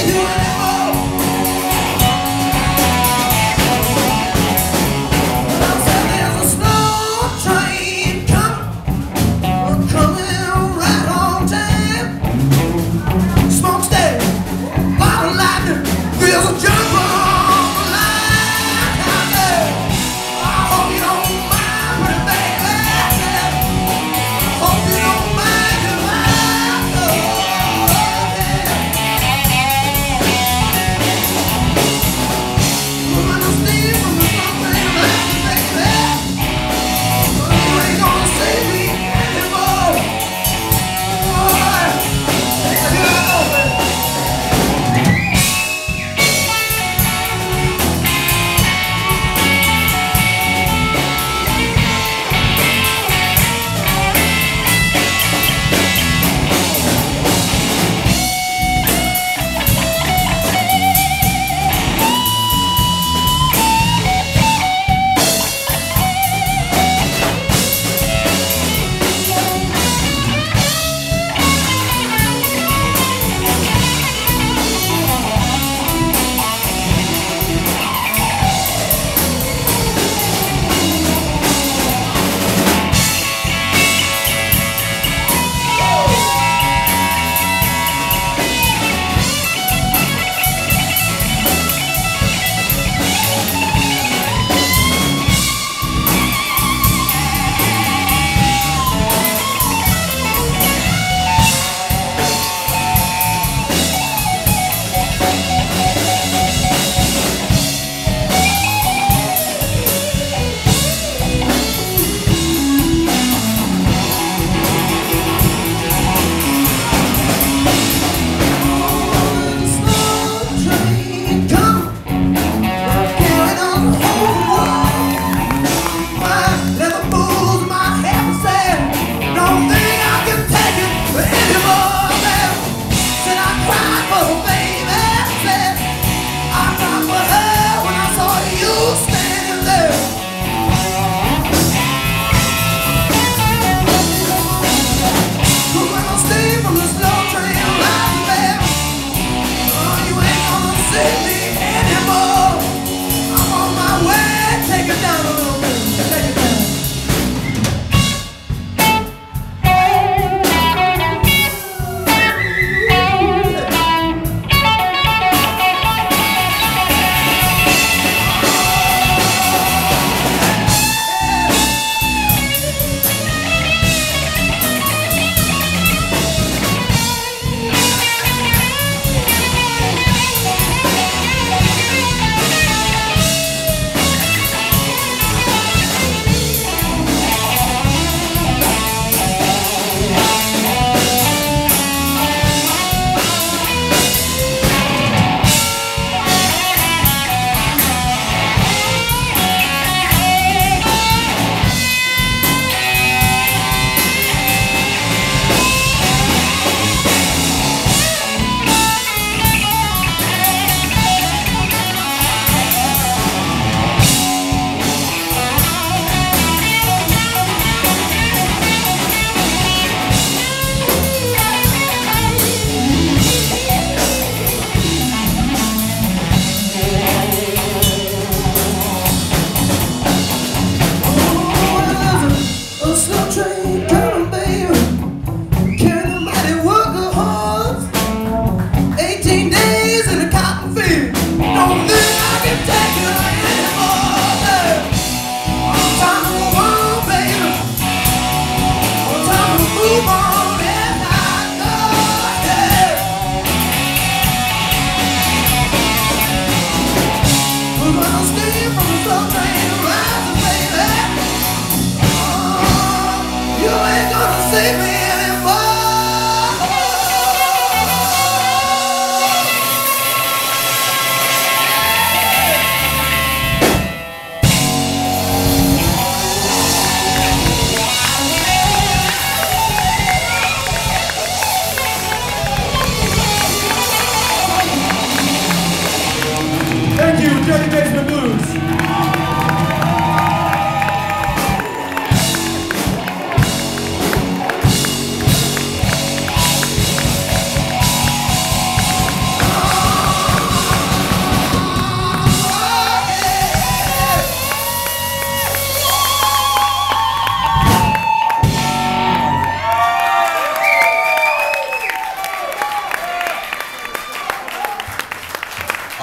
you.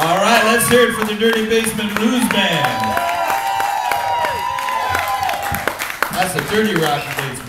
All right, let's hear it for the Dirty Basement Blues Band. That's a dirty rock basement.